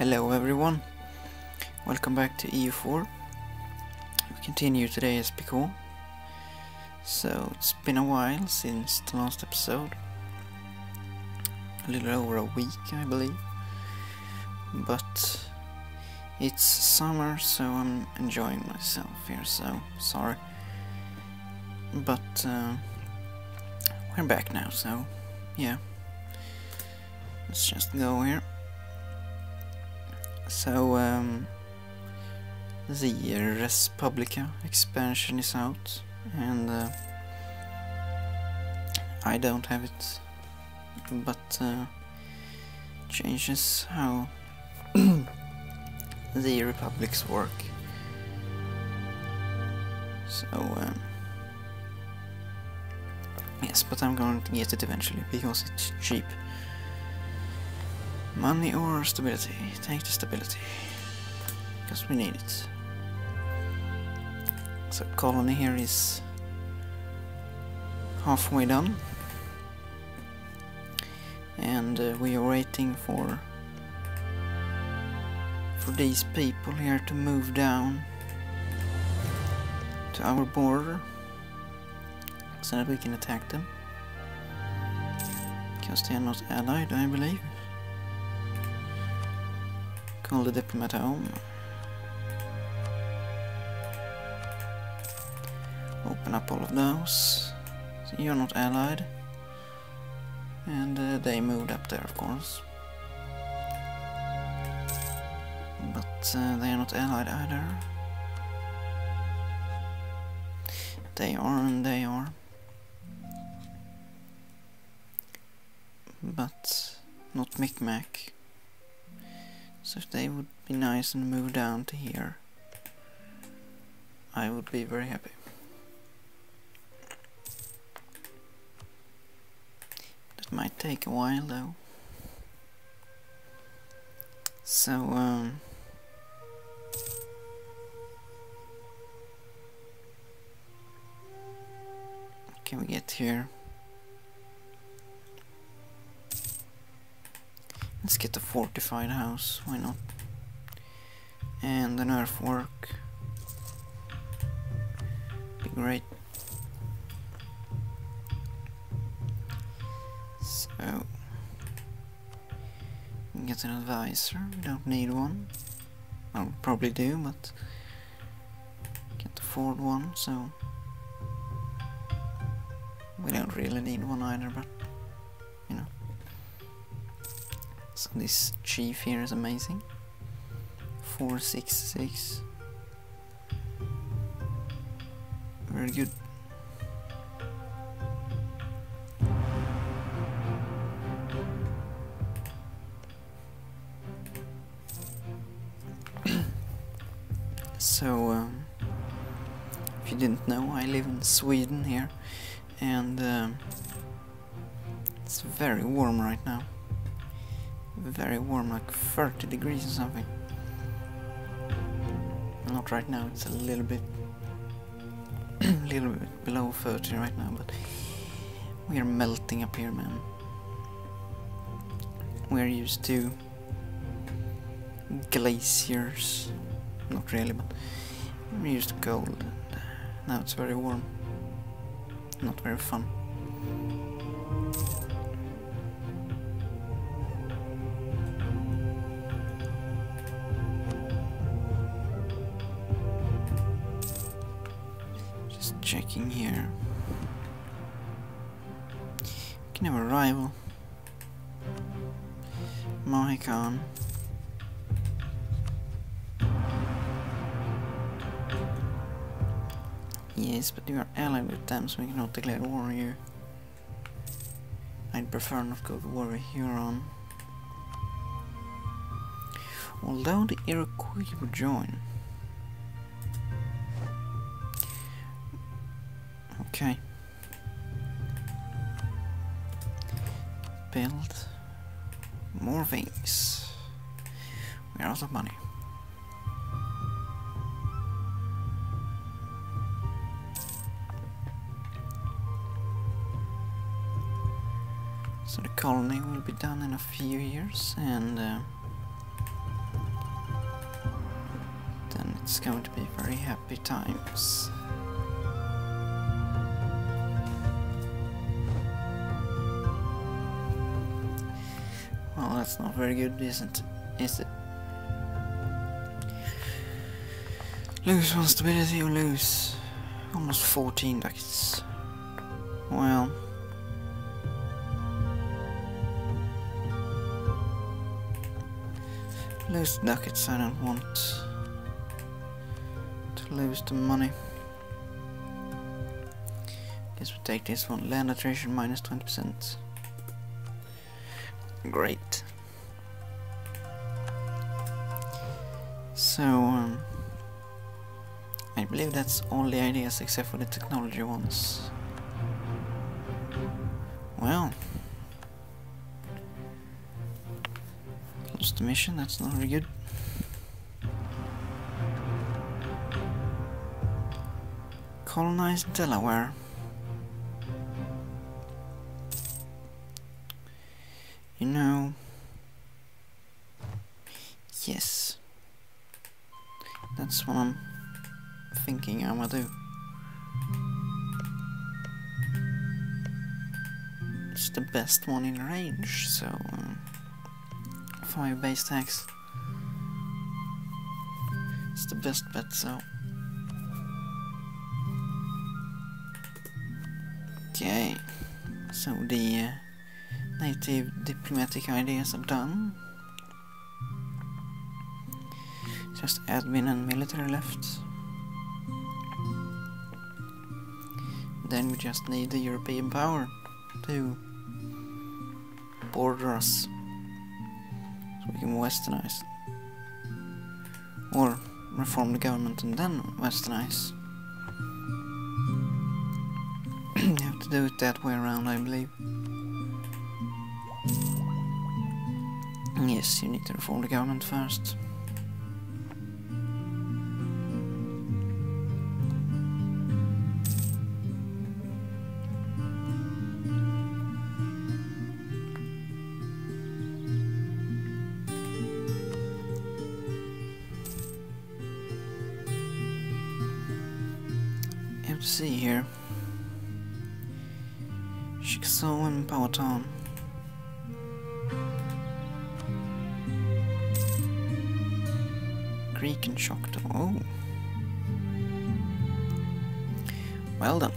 Hello everyone, welcome back to EU4. We continue today as before. So it's been a while since the last episode. A little over a week I believe. But it's summer so I'm enjoying myself here so sorry. But uh, we're back now so yeah. Let's just go here. So, um, the Res Publica expansion is out, and uh, I don't have it, but uh, changes how the republics work. So, um, yes, but I'm going to get it eventually because it's cheap. Money or stability? Take the stability. Because we need it. So colony here is halfway done. And uh, we are waiting for for these people here to move down to our border so that we can attack them. Because they are not allied, I believe. Call the diplomat home. Open up all of those. So you're not allied. And uh, they moved up there, of course. But uh, they are not allied either. They are and they are. But not Micmac. So if they would be nice and move down to here, I would be very happy. That might take a while though. So, um, can we get here? Let's get the fortified house, why not? And an earthwork. Be great. So get an advisor, we don't need one. I'll probably do, but can't afford one, so we don't really need one either, but So this chief here is amazing. 466. Very good. so, um, if you didn't know, I live in Sweden here, and um, it's very warm right now very warm, like 30 degrees or something. Not right now, it's a little bit little bit below 30 right now, but we are melting up here, man. We're used to glaciers. Not really, but we're used to cold. Uh, now it's very warm. Not very fun. Yes, but you are allied with them, so we cannot declare war here. I'd prefer not to go to war with Huron. Although the Iroquois would join. Okay. Build more things. We're out of money. So the colony will be done in a few years and uh, it's going to be very happy times. Well, that's not very good, isn't it? Is it? Lose one stability or lose almost 14 ducats. Well... Lose ducats, I don't want to lose the money. Guess we'll take this one. Land attrition minus 20%. Great. So, um, I believe that's all the ideas except for the technology ones. Mission, that's not very good. Colonize Delaware. You know... Yes. That's what I'm thinking I'm gonna do. It's the best one in range, so... Um, 5 base tax. It's the best bet, so... Okay, so the uh, native diplomatic ideas are done. Just admin and military left. Then we just need the European power to border us so we can westernize. Or reform the government and then westernize. you have to do it that way around, I believe. Yes, you need to reform the government first. And Creek and Choctaw. Oh. Well done.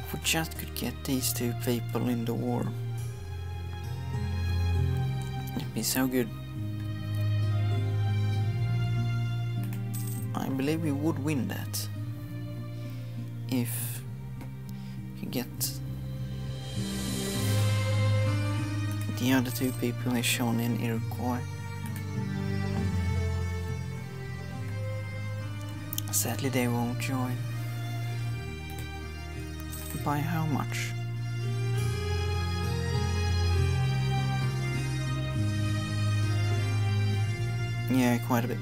If we just could get these two people in the war. It'd be so good. I believe we would win that. If get the other two people is shown in Iroquois. Sadly they won't join. By how much? Yeah, quite a bit.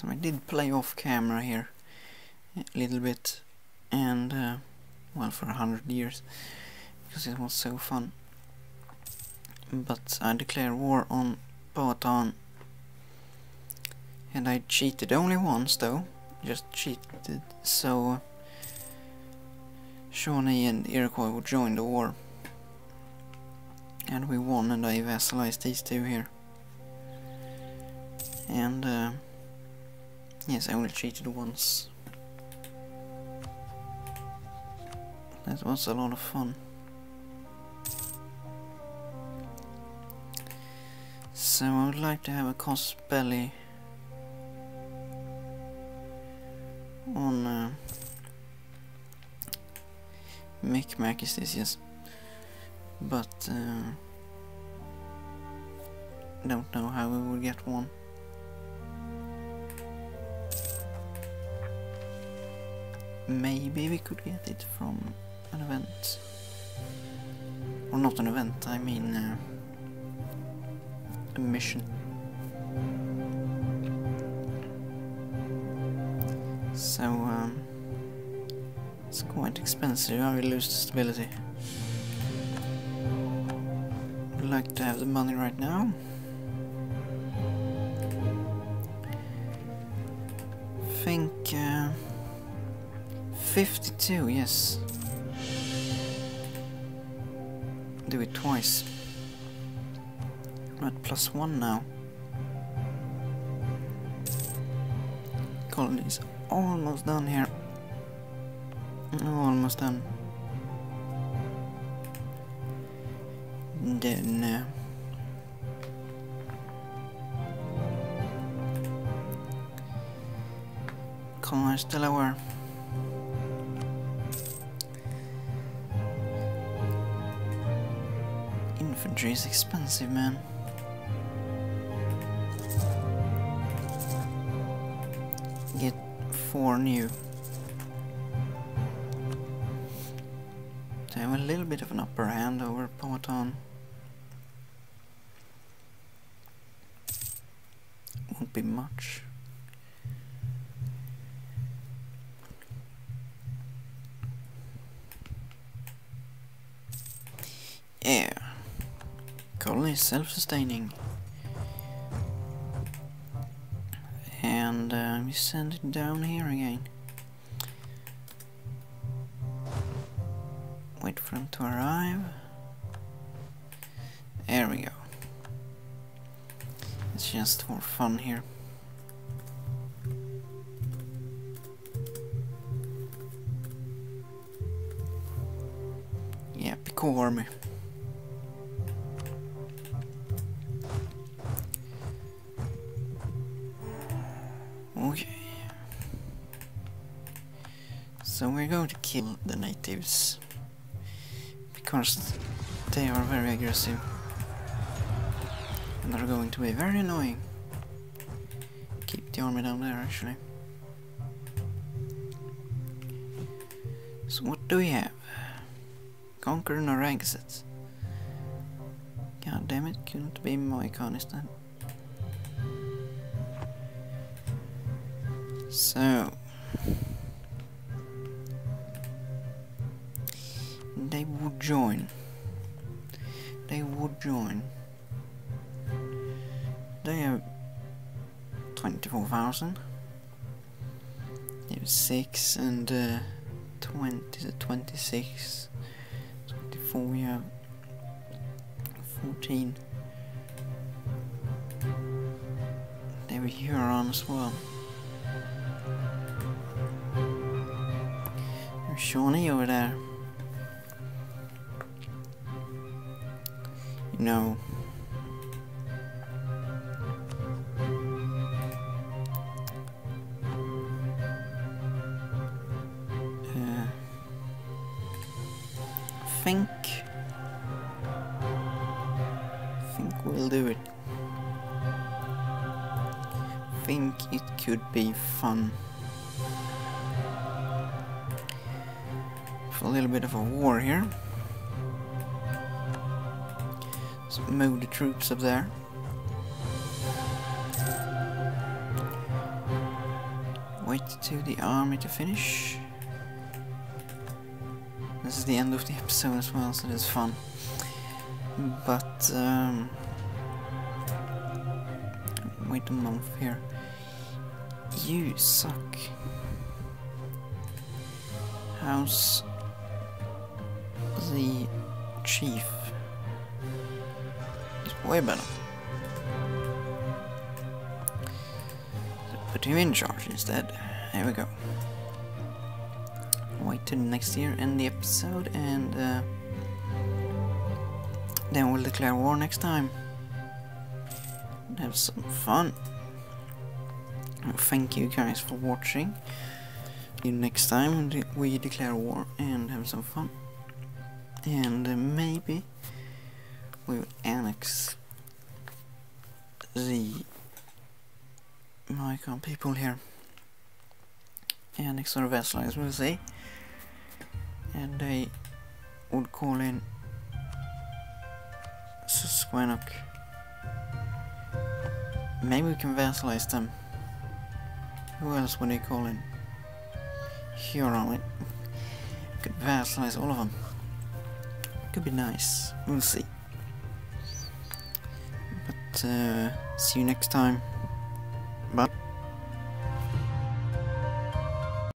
So I did play off camera here a little bit and uh, well for a hundred years because it was so fun. But I declare war on Powhatan and I cheated only once though. Just cheated. So Shawnee and Iroquois would join the war. And we won and I vassalized these two here. And uh, Yes, I only cheated once. That was a lot of fun. So I would like to have a casus belli on uh, Micmac is this, yes. But uh, don't know how we will get one. Maybe we could get it from an event. Or not an event, I mean uh, a mission. So, um, it's quite expensive, I will lose the stability. I'd like to have the money right now. 52, yes. Do it twice. I'm at plus one now. Colony's almost done here. Almost done. Then uh, colonize Delaware. Infantry is expensive, man. Get four new. I have a little bit of an upper hand over Powhatan. Won't be much. Is self-sustaining. And uh, we send it down here again. Wait for them to arrive. There we go. It's just for fun here. Yeah, Pequot army. So we're going to kill the natives because they are very aggressive and they're going to be very annoying. Keep the army down there actually. So what do we have? Conquer Narragansett. God damn it, couldn't be Mohicanistan. So they would join. They would join. They twenty-four thousand. They have six and uh, twenty to twenty-six. Twenty-four. We have fourteen. They were a Huron as well. There's Shawnee over there. Know. Uh, think. Think we'll do it. Think it could be fun. A little bit of a war here. Move the troops up there. Wait to the army to finish. This is the end of the episode as well, so it's fun. But um, wait a month here. You suck. How's the chief? He's way better. Put him in charge instead. There we go. Wait till next year, end the episode, and uh, then we'll declare war next time. Have some fun. Thank you guys for watching. See you next time we declare war and have some fun. And uh, maybe we will annex the Mycon people here. Annex or vassalize, we'll eh? see. And they would call in Squanok. Maybe we can vassalize them. Who else would they call in? Huron. Could vassalize all of them. Could be nice. We'll see. Uh, see you next time. Bye.